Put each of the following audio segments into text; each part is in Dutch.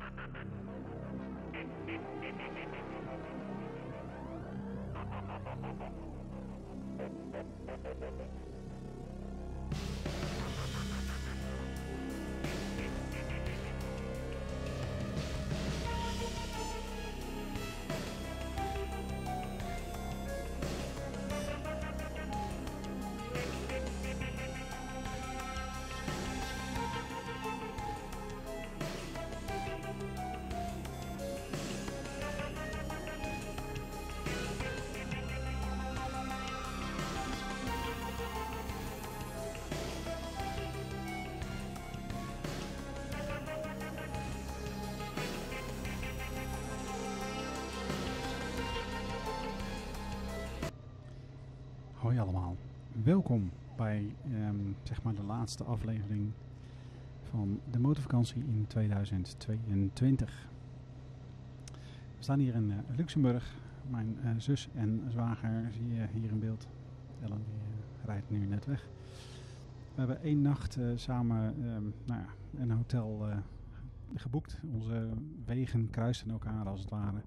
Hoi welkom bij ehm, zeg maar de laatste aflevering van de motorvakantie in 2022. We staan hier in eh, Luxemburg. Mijn eh, zus en zwager zie je hier in beeld. Ellen die eh, rijdt nu net weg. We hebben één nacht samen ehm, nou ja, een hotel geboekt. Onze wegen kruisten elkaar als het ware.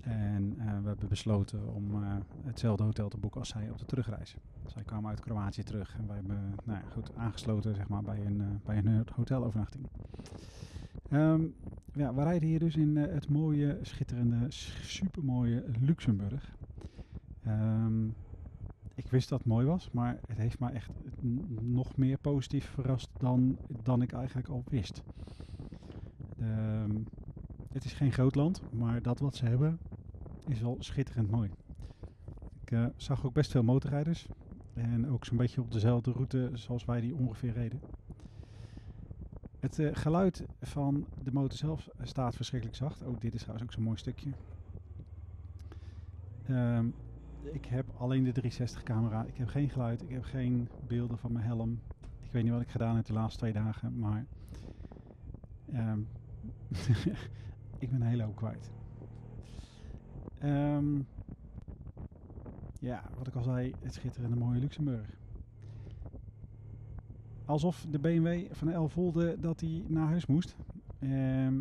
En eh, we hebben besloten om eh, hetzelfde hotel te boeken als zij op de terugreis. Zij kwamen uit Kroatië terug en wij hebben nou ja, goed aangesloten zeg maar, bij, een, eh, bij een hotelovernachting. Ehm, ja, we rijden hier dus in het mooie, schitterende, supermooie Luxemburg. Ehm, ik wist dat het mooi was, maar het heeft mij echt nog meer positief verrast dan, dan ik eigenlijk al wist. Ehm, het is geen groot land, maar dat wat ze hebben is al schitterend mooi. Ik eh, zag ook best veel motorrijders. En ook zo'n beetje op dezelfde route zoals wij die ongeveer reden. Het eh, geluid van de motor zelf staat verschrikkelijk zacht. Ook dit is trouwens ook zo'n mooi stukje. Ehm, ik heb alleen de 360 camera. Ik heb geen geluid. Ik heb geen beelden van mijn helm. Ik weet niet wat ik gedaan heb de laatste twee dagen. Maar ehm, ik ben een hele hoop kwijt. Ehm, ja, wat ik al zei, het schitterende mooie Luxemburg. Alsof de BMW van El voelde dat hij naar huis moest. Ehm,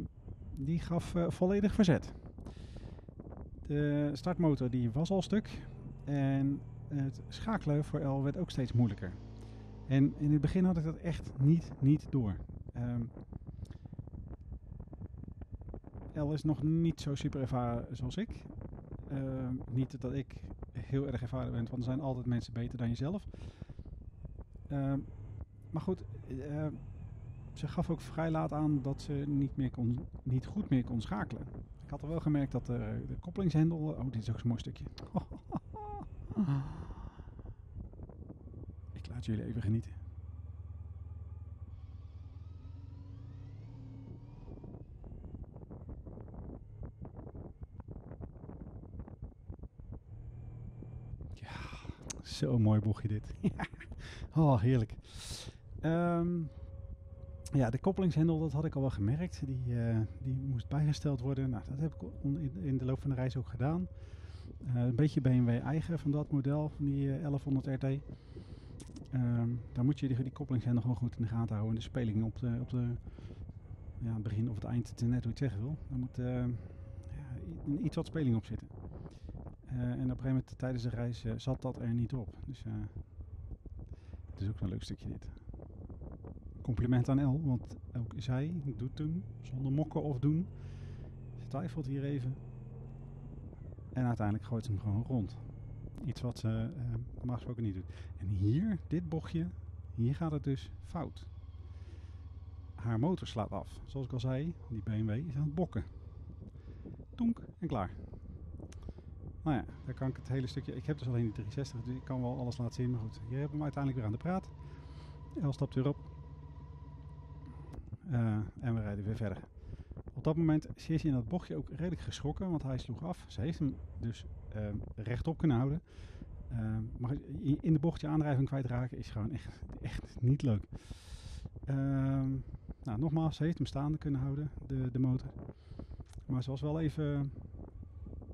die gaf eh, volledig verzet. De startmotor die was al stuk. En het schakelen voor El werd ook steeds moeilijker. En in het begin had ik dat echt niet, niet door. Ehm, El is nog niet zo super ervaren zoals ik. Ehm, niet dat ik heel erg ervaren ben, want er zijn altijd mensen beter dan jezelf. Ehm, maar goed, eh, ze gaf ook vrij laat aan dat ze niet, meer kon, niet goed meer kon schakelen. Ik had al wel gemerkt dat de, de koppelingshendel... Oh, dit is ook zo'n mooi stukje. Ik laat jullie even genieten. Ja, zo'n mooi bochtje dit. oh, heerlijk. Ehm, ja, de koppelingshendel, dat had ik al wel gemerkt. Die, eh, die moest bijgesteld worden. Nou, dat heb ik in, de loop van de reis ook gedaan. Eh, een beetje BMW eigen van dat model, van die eh, 1100 RT. Ehm, daar moet je die, die koppelingshendel gewoon goed in de gaten houden. De speling op de, op de ja, het begin of het eind, net hoe je het zeggen wil. Daar moet eh, ja, iets wat speling op zitten. Eh, en op een gegeven moment tijdens de reis eh, zat dat er niet op. Dus eh, het is ook een leuk stukje dit. Compliment aan El, want ook zij doet hem zonder mokken of doen. Ze twijfelt hier even. En uiteindelijk gooit ze hem gewoon rond. Iets wat ze normaal gesproken niet doet. En hier, dit bochtje, hier gaat het dus fout. Haar motor slaat af. Zoals ik al zei, die BMW is aan het bokken. Tonk en klaar. Nou ja, daar kan ik het hele stukje... Ik heb dus alleen die 360, dus ik kan wel alles laten zien. Maar goed, je hebt hem uiteindelijk weer aan de praat. El stapt weer op. Eh, en we rijden weer verder. Op dat moment is in dat bochtje ook redelijk geschrokken, want hij sloeg af. Ze heeft hem dus ehm, rechtop kunnen houden. Ehm, maar in de bochtje aandrijving kwijtraken is gewoon echt, echt niet leuk. Ehm, nou, nogmaals, ze heeft hem staande kunnen houden, de, de motor. Maar ze was wel even,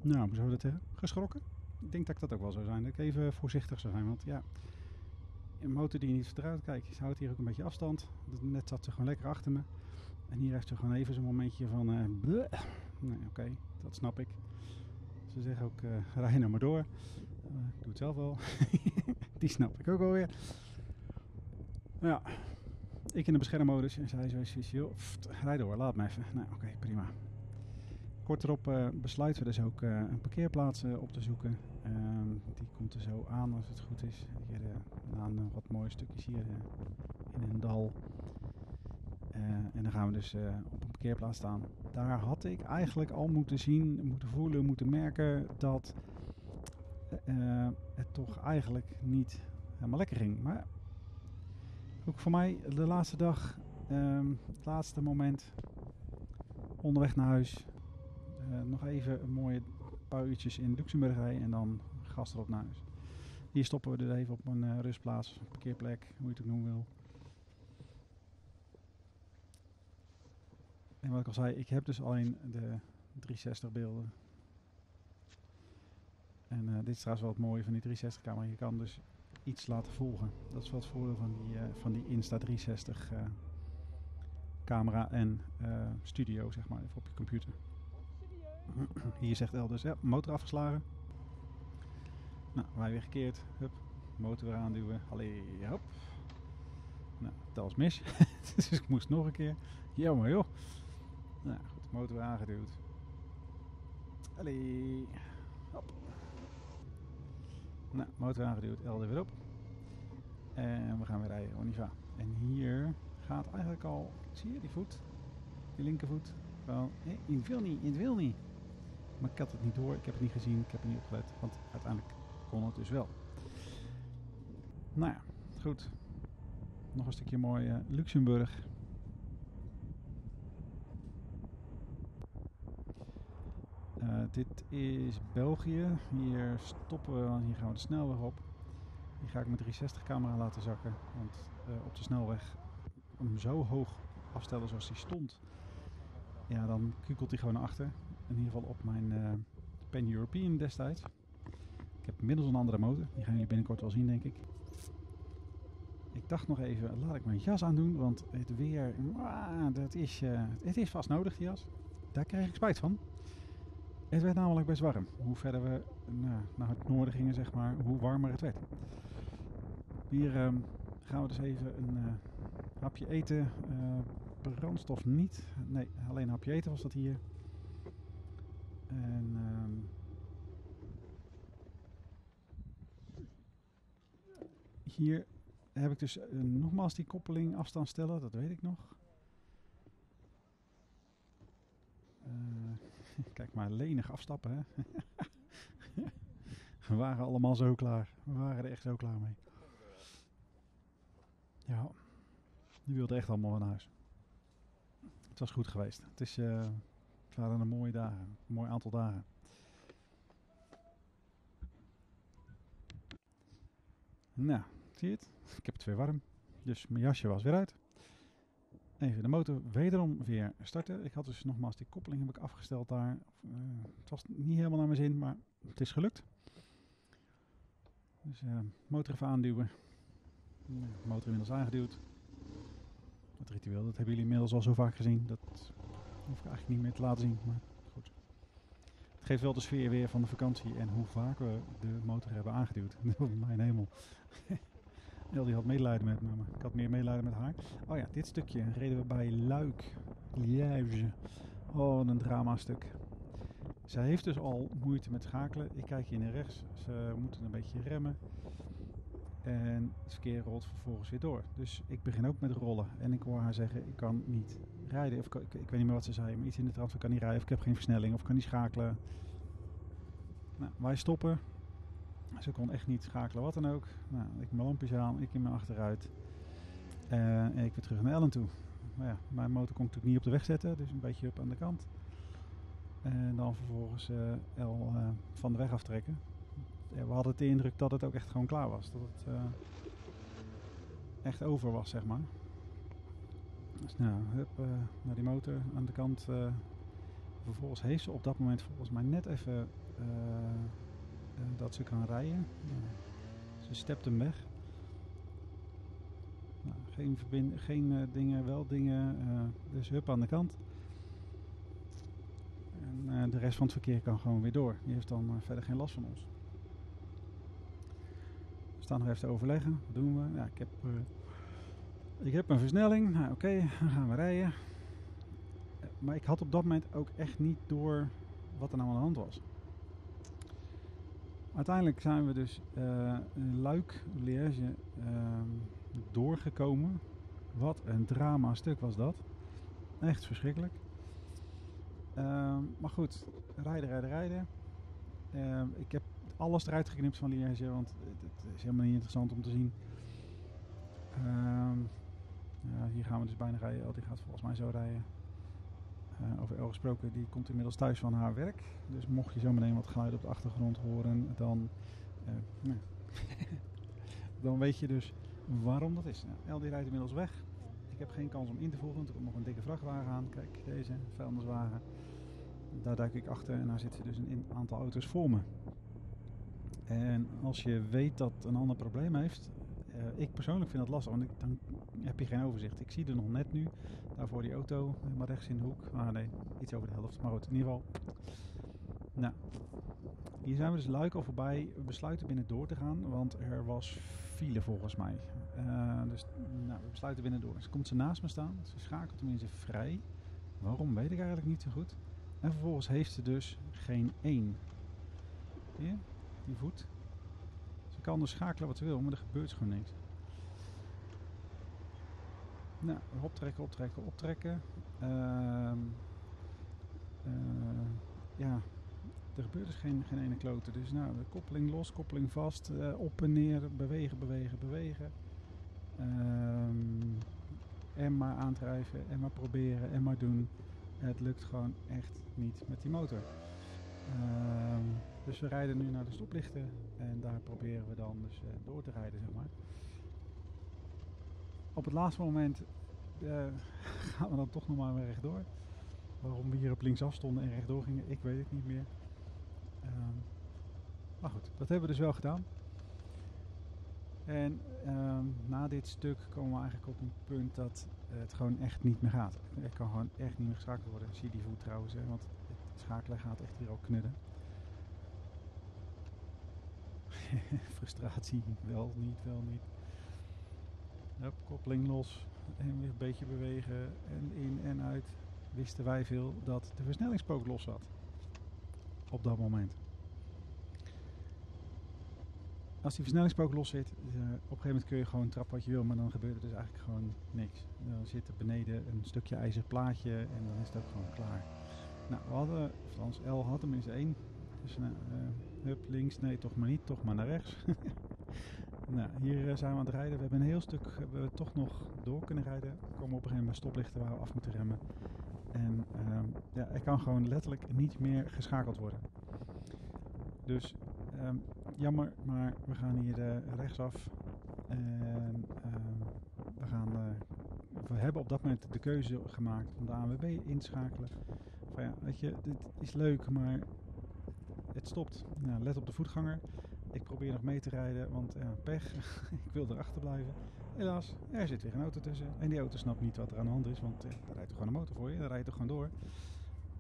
nou, hoe zou dat zeggen, geschrokken. Ik denk dat ik dat ook wel zou zijn, dat ik even voorzichtig zou zijn. Want ja, een motor die je niet vertrouwt, kijk, ze houdt hier ook een beetje afstand. Net zat ze gewoon lekker achter me. En hier heeft ze gewoon even zo'n momentje van... eh bleh. nee, oké, dat snap ik. Ze zeggen ook, eh rij nou maar door. Eh, ik doe het zelf wel. Die snap ik ook alweer. Ja, ik in de beschermmodus en zij zoiets, joh, pft, rij door, laat me even. Nou, oké, prima. Kort erop eh, besluiten we dus ook eh, een parkeerplaats eh, op te zoeken. Ehm, die komt er zo aan als het goed is. Hier aan eh, wat mooie stukjes hier in een dal. En dan gaan we dus op een parkeerplaats staan. Daar had ik eigenlijk al moeten zien, moeten voelen, moeten merken dat het toch eigenlijk niet helemaal lekker ging. Maar ook voor mij de laatste dag, ehm, het laatste moment, onderweg naar huis. Eh, nog even een mooie paar uurtjes in Luxemburg rijden en dan gas erop naar huis. Hier stoppen we dus even op een eh, rustplaats, parkeerplek, hoe je het ook noemen wil. En wat ik al zei, ik heb dus alleen de 360 beelden. En eh, dit is trouwens wel het mooie van die 360 camera. Je kan dus iets laten volgen. Dat is wel het voordeel van die, van die Insta360 eh, camera en studio, zeg maar, even op je computer. Hier zegt Elders, ja, motor afgeslagen. Nou, wij weer gekeerd. Hup, motor weer aanduwen. Allee, hop. Nou, dat was mis. dus ik moest nog een keer. Jammer joh. Nou goed, motor weer aangeduwd. Allee, hop. Nou, motor aangeduwd, Elder weer op. En we gaan weer rijden, Oniva. En hier gaat eigenlijk al, zie je die voet? Die linkervoet. Wel, nee, het wil niet, het wil niet. Maar ik had het niet door, ik heb het niet gezien, ik heb er niet opgelet. Want uiteindelijk kon het dus wel. Nou ja, goed. Nog een stukje mooi eh, Luxemburg. Eh, dit is België. Hier stoppen we, hier gaan we de snelweg op. Die ga ik mijn 360 camera laten zakken. Want eh, op de snelweg hem zo hoog afstellen zoals die stond. Ja, dan kukelt hij gewoon naar achter. In ieder geval op mijn eh Pen European destijds. Ik heb inmiddels een andere motor. Die gaan jullie binnenkort wel zien, denk ik. Ik dacht nog even, laat ik mijn jas aandoen. Want het weer, dat is, eh, het is vast nodig, die jas. Daar krijg ik spijt van. Het werd namelijk best warm. Hoe verder we nou, naar het noorden gingen, zeg maar, hoe warmer het werd. Hier ehm, gaan we dus even een eh, hapje eten. Brandstof niet. Nee, alleen een hapje eten was dat hier. En ehm, hier heb ik dus eh, nogmaals die koppeling afstand stellen, dat weet ik nog. Eh, kijk maar, lenig afstappen hè. We waren allemaal zo klaar. We waren er echt zo klaar mee. Ja, die wilde echt allemaal naar huis. Het was goed geweest. Het, is, eh, waren een mooie dagen. Een mooi aantal dagen. Nou, zie je het? Ik heb het weer warm. Dus mijn jasje was weer uit. Even de motor wederom weer starten. Ik had dus nogmaals die koppeling heb ik afgesteld daar. Uh, het was niet helemaal naar mijn zin, maar het is gelukt. Dus uh, motor even aanduwen. Motor inmiddels aangeduwd. Het ritueel, dat hebben jullie inmiddels al zo vaak gezien. Dat hoef ik eigenlijk niet meer te laten zien. Maar goed. Het geeft wel de sfeer weer van de vakantie en hoe vaak we de motor hebben aangeduwd. Mijn hemel. El die had medelijden met me, maar ik had meer medelijden met haar. Oh ja, dit stukje reden we bij Luik. Liège. Oh, een drama stuk. Zij heeft dus al moeite met schakelen. Ik kijk hier naar rechts. Ze moeten een beetje remmen. En het verkeer rolt vervolgens weer door. Dus ik begin ook met rollen. En ik hoor haar zeggen, ik kan niet rijden. Of ik, ik, weet niet meer wat ze zei, maar iets in de trant kan niet rijden. Of ik heb geen versnelling, of kan niet schakelen. Nou, wij stoppen. Ze kon echt niet schakelen, wat dan ook. Nou, ik mijn lampjes aan, ik in mijn achteruit. Uh, en ik weer terug naar Ellen toe. Maar ja, mijn motor kon natuurlijk niet op de weg zetten, dus een beetje op aan de kant. En dan vervolgens uh, El uh, van de weg aftrekken. We hadden de indruk dat het ook echt gewoon klaar was. Dat het echt over was, zeg maar. Dus nou, hup, naar die motor aan de kant. vervolgens heeft ze op dat moment volgens mij net even dat ze kan rijden. Nou, ze stept hem weg. Nou, geen, verbind geen eh, dingen, wel dingen. eh, dus hup aan de kant. En eh, de rest van het verkeer kan gewoon weer door. Die heeft dan eh, verder geen last van ons. We staan nog even te overleggen. Wat doen we? Ja, ik heb, eh, ik heb een versnelling. Nou, oké, dan gaan we rijden. Maar ik had op dat moment ook echt niet door wat er nou aan de hand was. Uiteindelijk zijn we dus in Luik, Liège, ehm, doorgekomen. Wat een drama stuk was dat. Echt verschrikkelijk. Ehm, maar goed, rijden, rijden, rijden. Ehm, ik heb alles eruit geknipt van Liège, want het is helemaal niet interessant om te zien. Ja, hier gaan we dus bijna rijden. Oh, die gaat volgens mij zo rijden. Eh, over El gesproken, die komt inmiddels thuis van haar werk. Dus mocht je zo meteen wat geluid op de achtergrond horen, dan, eh, nou, dan weet je dus waarom dat is. Nou, El die rijdt inmiddels weg. Ik heb geen kans om in te voegen, want er komt nog een dikke vrachtwagen aan. Kijk, deze vuilniswagen. Daar duik ik achter en daar zitten dus een aantal auto's voor me. En als je weet dat een ander probleem heeft, eh, ik persoonlijk vind dat lastig, want dan heb je geen overzicht. Ik zie er nog net nu, daarvoor die auto, helemaal rechts in de hoek. Ah nee, iets over de helft, maar goed, in ieder geval. Nou, hier zijn we dus Luik al voorbij. We besluiten binnen door te gaan, want er was file volgens mij. Eh, dus nou, we besluiten binnen door. Ze komt ze naast me staan, ze schakelt tenminste vrij. Waarom, weet ik eigenlijk niet zo goed. En vervolgens heeft ze dus geen één. Zie je? Die voet. Kan dus schakelen wat ze wil, maar er gebeurt gewoon niks. Nou, optrekken, optrekken, optrekken. Ehm eh, ja, er gebeurt dus geen, geen ene klote. Dus nou, de koppeling los, koppeling vast, eh, op en neer, bewegen, bewegen, bewegen. Ehm, en maar aandrijven, en maar proberen, en maar doen. Het lukt gewoon echt niet met die motor. Ehm, dus we rijden nu naar de stoplichten en daar proberen we dan dus eh, door te rijden, zeg maar. Op het laatste moment eh, gaan we dan toch nog maar weer rechtdoor. Waarom we hier op linksaf stonden en rechtdoor gingen, ik weet het niet meer. Ehm, maar goed, dat hebben we dus wel gedaan. En ehm, na dit stuk komen we eigenlijk op een punt dat het gewoon echt niet meer gaat. Er kan gewoon echt niet meer geschakeld worden. Zie die voet trouwens, hè, want het schakelen gaat echt hier ook knudden. Frustratie, wel, niet, wel, niet. Hup, koppeling los en weer een beetje bewegen en in en uit. Wisten wij veel dat de versnellingspook los zat. Op dat moment. Als die versnellingspook los zit, eh, op een gegeven moment kun je gewoon trappen wat je wil, maar dan gebeurt er dus eigenlijk gewoon niks. Dan zit er beneden een stukje ijzeren plaatje en dan is het ook gewoon klaar. Nou, we hadden, althans L had hem zijn één. Dus nou, eh, hup, links, nee, toch maar niet, toch maar naar rechts. nou, hier eh, zijn we aan het rijden. We hebben een heel stuk hebben we toch nog door kunnen rijden. We komen op een gegeven moment stoplichten waar we af moeten remmen. En ehm, ja, er kan gewoon letterlijk niet meer geschakeld worden. Dus ehm, jammer, maar we gaan hier eh, rechtsaf. En ehm, we, gaan, eh, we hebben op dat moment de keuze gemaakt om de ANWB in te schakelen. Ja, weet je, dit is leuk, maar het stopt. Nou, let op de voetganger. Ik probeer nog mee te rijden, want ja, pech. ik wil erachter blijven. Helaas, er zit weer een auto tussen. En die auto snapt niet wat er aan de hand is, want ja, daar rijdt toch gewoon een motor voor je. Daar rijdt toch gewoon door.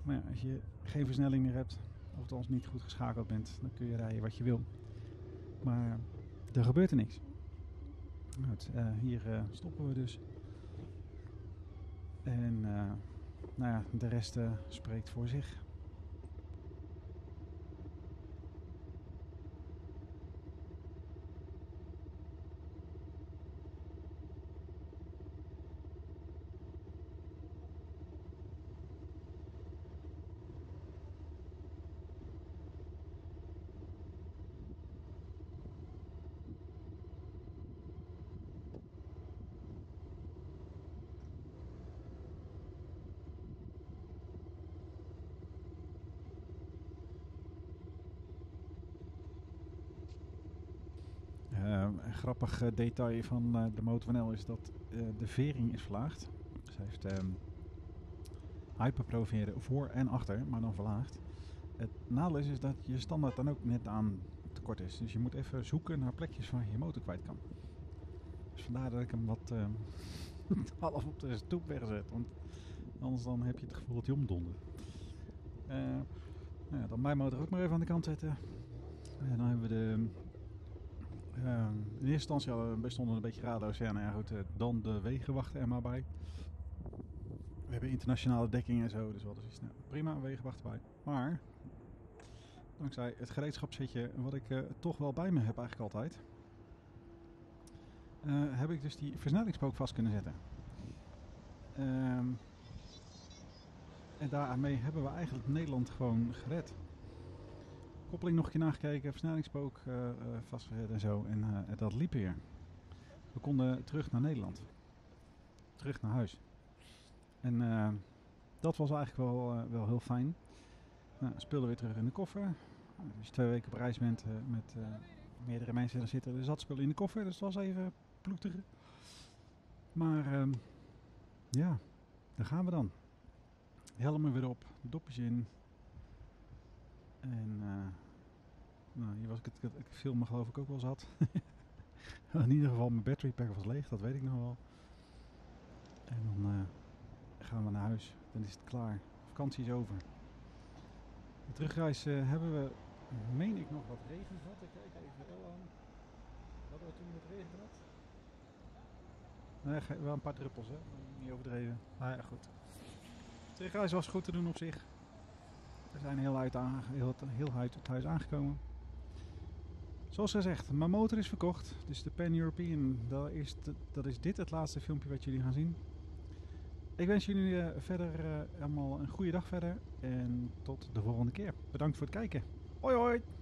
Maar ja, als je geen versnelling meer hebt, of althans niet goed geschakeld bent, dan kun je rijden wat je wil. Maar er gebeurt er niks. Goed, eh, hier eh, stoppen we dus. En eh, nou ja, de rest eh, spreekt voor zich. Eh, een grappig eh, detail van eh, de motor van L is dat eh, de vering is verlaagd. Ze heeft ehm hyperproveren voor en achter, maar dan verlaagd. Het nadeel is, is dat je standaard dan ook net aan tekort is. Dus je moet even zoeken naar plekjes waar je je motor kwijt kan. Dus vandaar dat ik hem wat uh, half op de stoep wegzet. Want anders dan heb je het gevoel dat hij omdondert. Uh, nou ja, dan mijn motor ook maar even aan de kant zetten. En dan hebben we de... Uh, in eerste instantie hadden we best onder een beetje rado's. Ja, nou ja, goed, dan de wegenwacht er maar bij. We hebben internationale dekking en zo, dus wat is nou, prima, wegenwacht erbij. Maar, dankzij het gereedschapszetje wat ik uh, toch wel bij me heb eigenlijk altijd, uh, heb ik dus die versnellingspook vast kunnen zetten. Um, en daarmee hebben we eigenlijk Nederland gewoon gered. Koppeling nog een keer nagekeken, versnellingspook uh, uh, vastgezet en zo. En uh, dat liep weer. We konden terug naar Nederland. Terug naar huis. En dat was eigenlijk wel, wel heel fijn. Nou, speelden weer terug in de koffer. Als je twee weken op reis bent met meerdere mensen, dan zitten er zat spullen in de koffer. Dus dat was even ploeteren. Maar ehm, ja, daar gaan we dan. Helmen weer op, dopjes in. En uh, nou, hier was ik het, ik film geloof ik ook wel zat. in ieder geval mijn battery pack was leeg, dat weet ik nog wel. En dan uh, gaan we naar huis, dan is het klaar. Vakantie is over. De terugreis uh, hebben we, meen ik, nog wat regen gehad. Ik kijk even wel aan. Hadden we toen wat regen gehad? Nee, wel een paar druppels, hè? Niet overdreven. Maar ja, goed. De terugreis was goed te doen op zich. We zijn heel uit, heel, heel uit het huis aangekomen. Zoals gezegd, mijn motor is verkocht. Dus de Pan European, dat is, dat is dit het laatste filmpje wat jullie gaan zien. Ik wens jullie uh, verder uh, allemaal een goede dag verder. En tot de volgende keer. Bedankt voor het kijken. Hoi hoi!